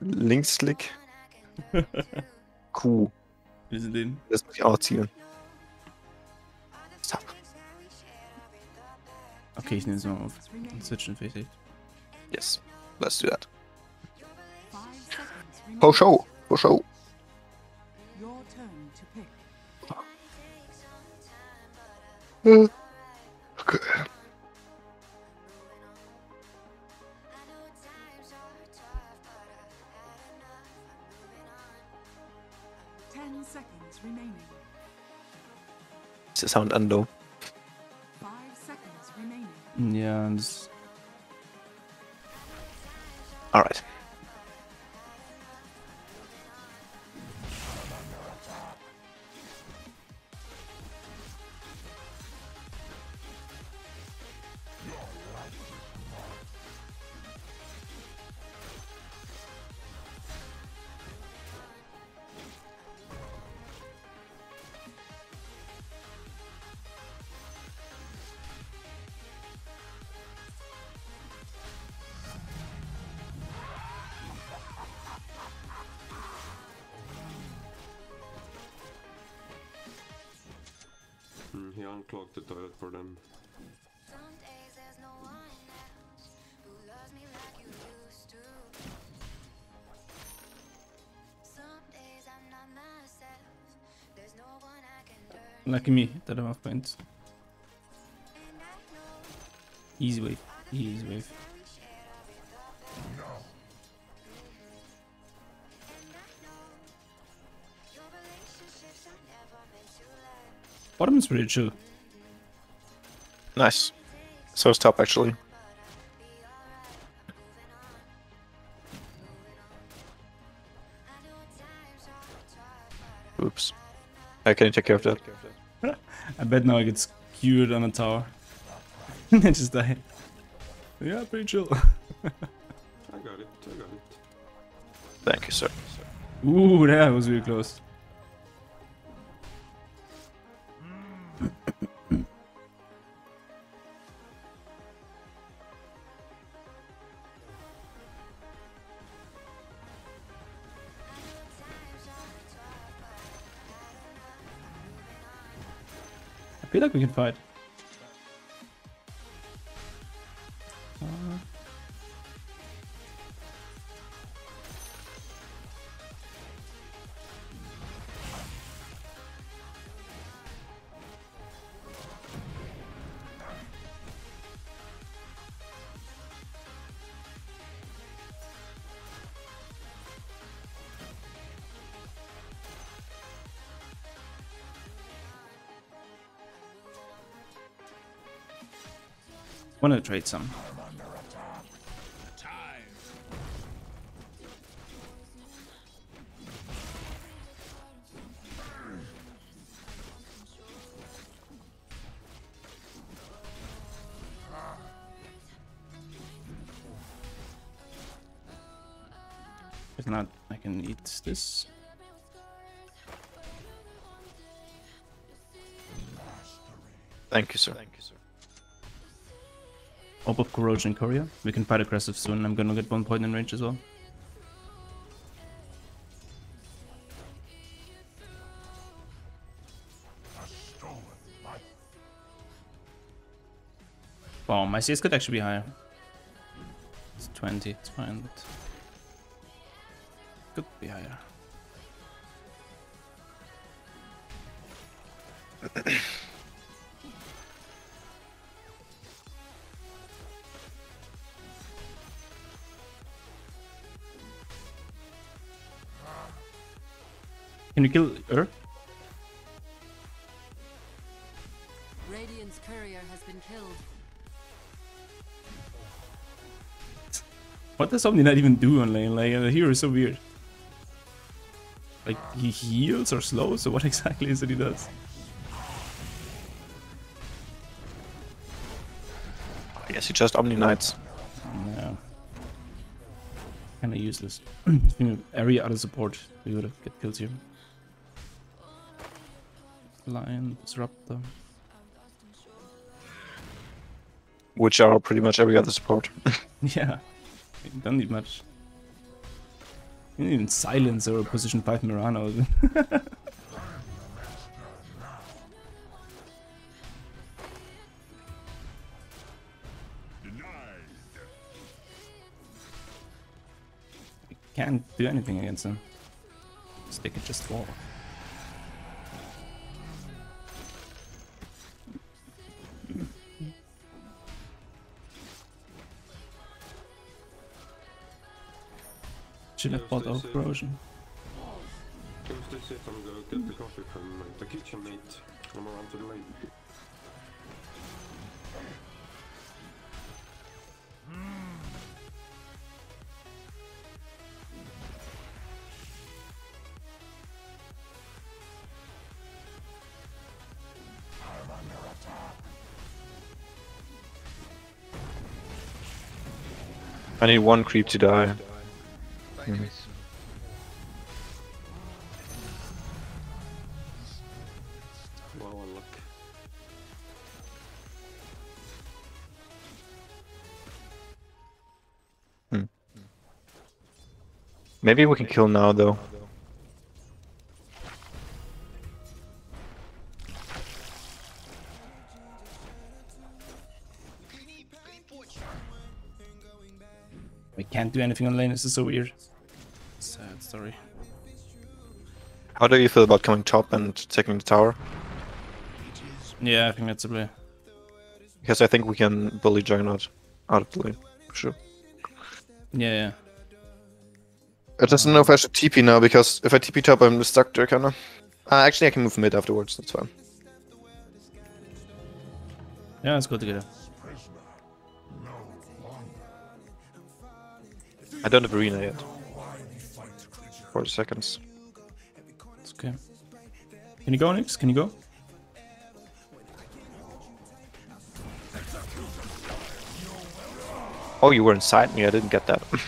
Linksklick. Q. Wir sind den. Das muss ich auch zielen. Stop. Okay, ich nehme es mal auf. Und switchen vielleicht. Yes. Let's do that. For show. For show. Your turn to pick. Ten seconds remaining. Ist der Sound an, though? Five seconds remaining. Ja, das. Alright. No one I can turn. Lucky me that I'm off points. And I know Easy wave. Easy wave. Last. Bottom is pretty chill. Nice. So is top, actually. Oops. I can take care of that. I bet now I get skewered on a tower. and I just die. Yeah, pretty chill. I got it, I got it. Thank you, sir. Ooh, that was really close. Feel like we can fight. Wanna trade some. If not, I can eat this. Thank you, sir. Thank you, sir. Orb of Corrosion Courier. We can fight aggressive soon. I'm gonna get one point in range as well. Wow, my CS could actually be higher. It's 20, it's fine, but... Could be higher. Can you kill her? Radiant's courier has been killed. What does Omni not even do on lane? Like, uh, the hero is so weird. Like, he heals or slows, so what exactly is it he does? I guess he just Omni Knights. Yeah. Kinda useless. if we knew area out of support, we would have get kills here. Lion, Disruptor. Which are pretty much every other support. yeah. Don't need much. You didn't even silence or position 5 Mirana. Can't do anything against them. Stick it just fall. Should have bought off corrosion. Can stay safe? I'm gonna get the coffee from the kitchen, mate. I'm around to the lane. I need one creep to die. One luck. Maybe we can kill now though. We can't do anything on lane, this is so weird. Story. How do you feel about coming top and taking the tower? Yeah, I think that's a play. Because I think we can bully Juggernaut out of the lane, for sure. Yeah, yeah. I just don't know if I should TP now, because if I TP top, I'm stuck there, kinda. Uh, actually, I can move mid afterwards, that's fine. Yeah, let's go together. I don't have arena yet. 40 seconds. It's okay. Can you go, Nyx? Can you go? Oh, you were inside me, I didn't get that. Can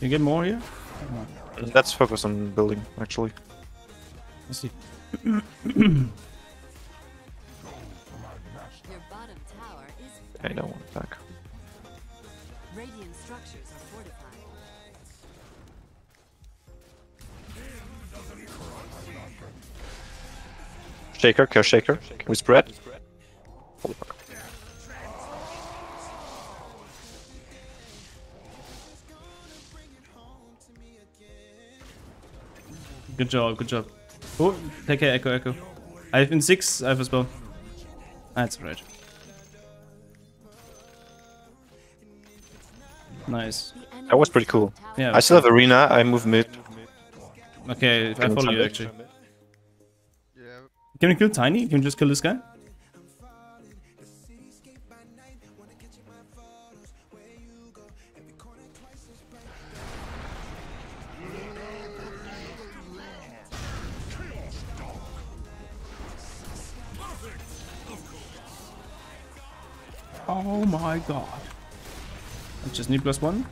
you get more here? Let's focus on building, actually. Let's see. Your bottom tower is I don't want to attack. radiant structures are fortified. Shaker, care shaker. We spread? Holy fuck. Good job, good job. Oh, take care, Echo, Echo. I have in six, I have a spell. That's right. Nice. That was pretty cool. Yeah. I still have arena, I move mid. Okay, I follow you actually. Can we kill Tiny? Can we just kill this guy? Oh my god. I just need plus one.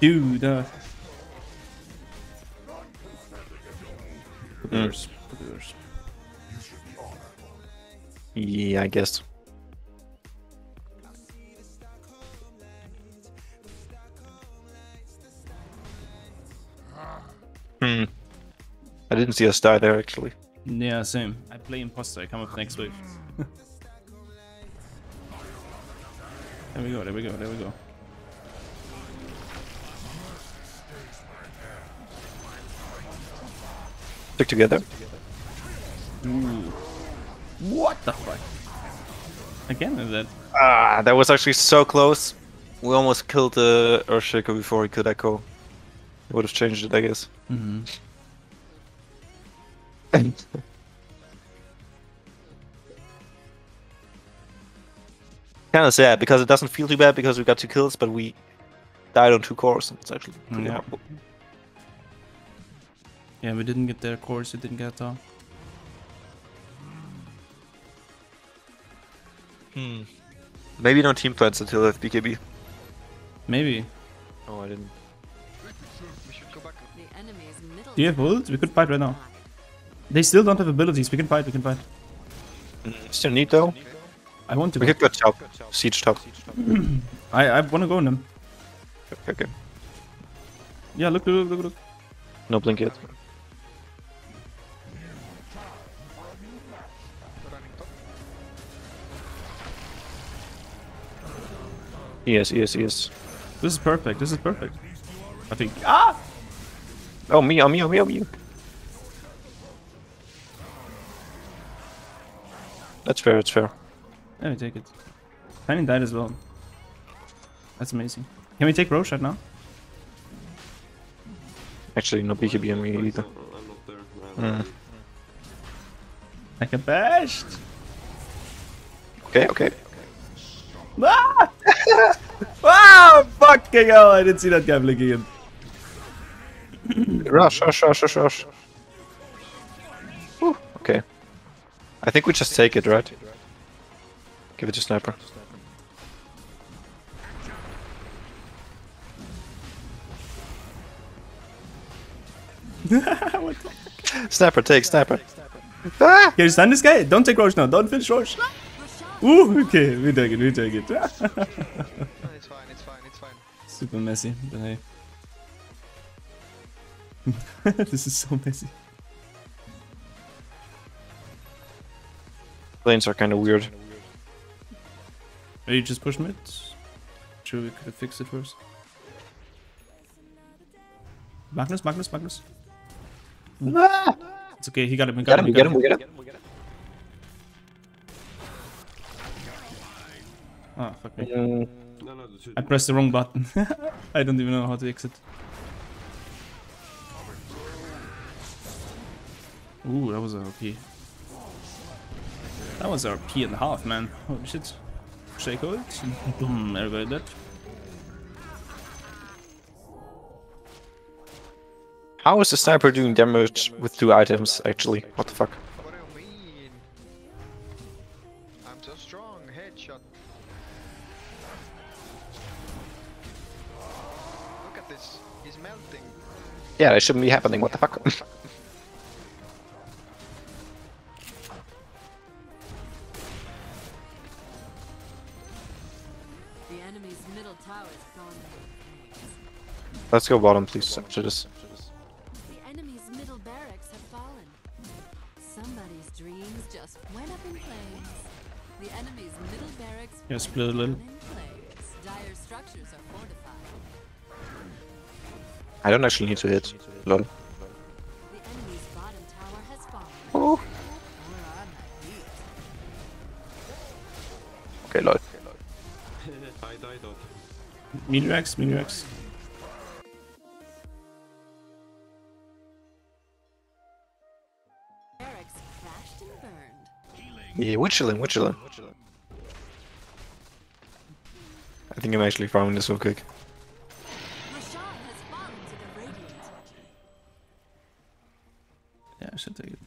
Dude, uh. Yours. Yeah, I guess. Hmm. I didn't see us die there, actually. Yeah, same. I play imposter. I come up next wave. there we go. There we go. There we go. Stick together. Ooh. What the fuck? Again, is that? Ah, that was actually so close. We almost killed the Earthshaker before he could echo. It would have changed it, I guess. Mm-hmm. kind of sad because it doesn't feel too bad because we got two kills, but we died on two cores. It's actually pretty Yeah. horrible. Yeah, we didn't get their course. We didn't get top. Maybe no team plans until FBKB. Maybe. Oh, I didn't. we should go back. The enemy's middle Do you have tower ult? We could fight right now. They still don't have abilities. We can fight. We can fight. Mm, Still need though. I want to We go. could go top. Siege top. I, I want to go on them. Okay, okay. Yeah, look, look, look, look. No blink yet. Yes, yes, yes. This is perfect. This is perfect. I think. Ah! Oh, me, oh, me, oh, me, oh, me. That's fair, that's fair. Let me take it. Tiny died as well. That's amazing. Can we take Roshan now? Actually, no BKB on me either. I'm not there. man. Mm. Like a bashed. Okay, okay. Ah! Wow! Fucking hell! I didn't see that guy blinking in. Rush, rush, rush, rush, rush. Whew, okay. I think we just take it, right? Give it to sniper. Sniper, take sniper. Ah! Can you stun this guy? Don't take Rosh now. Don't finish Rosh. Ooh, okay. We take it. We take it. No, it's fine, it's fine, it's fine. Super messy, but hey. this is so messy. Lanes are kind of weird. Are you just push mid. Sure, we could have fixed it first. Magnus, Magnus, Magnus. Ah! It's okay. He got him. He got, Get him, we got him, we get him. Oh, fuck me. No, no. I pressed the wrong button. I don't even know how to exit. Ooh, that was a OP. That was a OP and a half, man. Holy shit. Shake it. Boom, everybody dead. How is the sniper doing damage with two items, actually? What the fuck? Yeah, that shouldn't be happening, what the fuck? The enemy's middle tower is gone to flames. Let's go bottom, please, after this. The enemy's middle barracks have fallen. Somebody's dreams just went up in flames. The enemy's middle barracks Yeah, split a little. I don't actually need to hit. Lol. The enemy's bottom tower. Oh. Or on my feet. Okay, lol. I died out. Meteorex, Meteorex. Barracks crashed and burned. Yeah, we're chilling, we're chilling. I think I'm actually farming this real quick. Yeah, I should take it.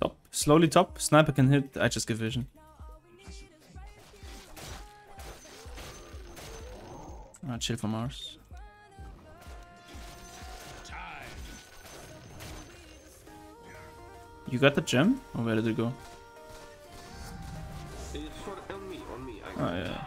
Top. Slowly top. Sniper can hit. I just give vision. Ah, chill for Mars. You got the gem? Or where did it go? It's on me, on me. Oh, yeah.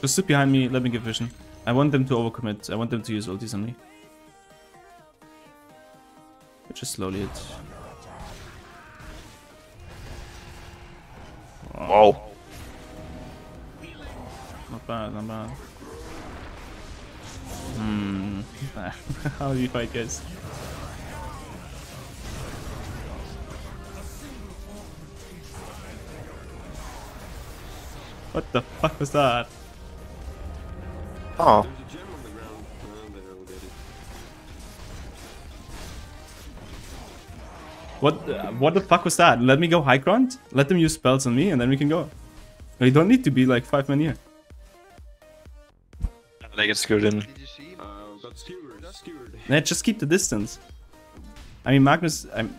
Just sit behind me, let me give vision. I want them to overcommit. I want them to use ultis on me. Just slowly hit. Whoa. Not bad, not bad. Hmm. How do you fight, guys? What the fuck was that? It. What? Uh, what the fuck was that? Let me go high ground. Let them use spells on me, and then we can go. You don't need to be like five men here. they get screwed in. Did you see? Uh, got skewered, skewered. Nah, just keep the distance. I mean, Magnus. I'm.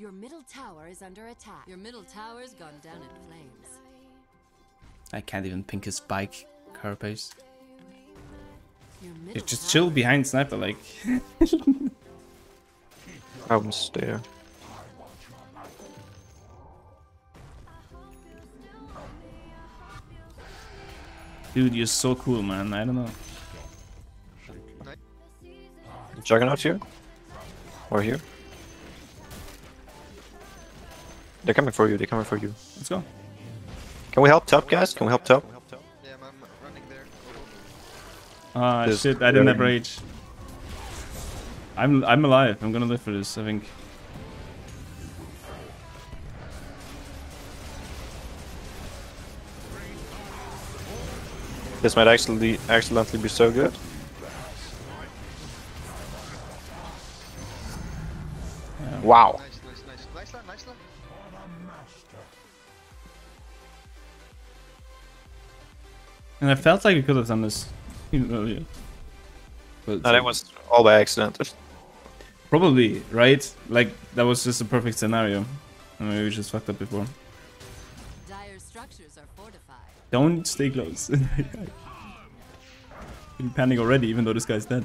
Your middle tower is under attack. Your middle tower's gone down in flames. I can't even pink his spike carapace. Your You just chill behind sniper like. I will stare. Dude, you're so cool, man. I don't know. Juggernaut here? Or here? They're coming for you, they're coming for you. Let's go. Can we help top, guys? Can we help top? Yeah, I'm, I'm running there. Ah This shit! I didn't have very- rage. I'm I'm alive. I'm gonna live for this. I think. This might actually accidentally be so good. Wow. And I felt like I could have done this even earlier. But No, that was all by accident. probably right. Like that was just a perfect scenario. And maybe we just fucked up before. Dire structures are fortified. Don't stay close. I'm panic already, even though this guy's dead.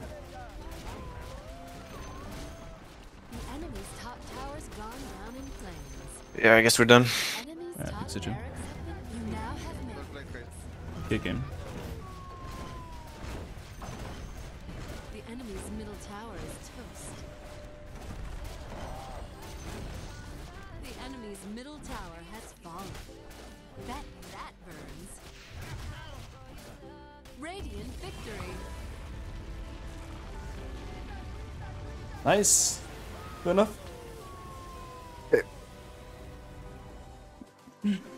Middle tower is toast. The enemy's middle tower has fallen. Bet that burns. Radiant victory. Nice. Good enough. mm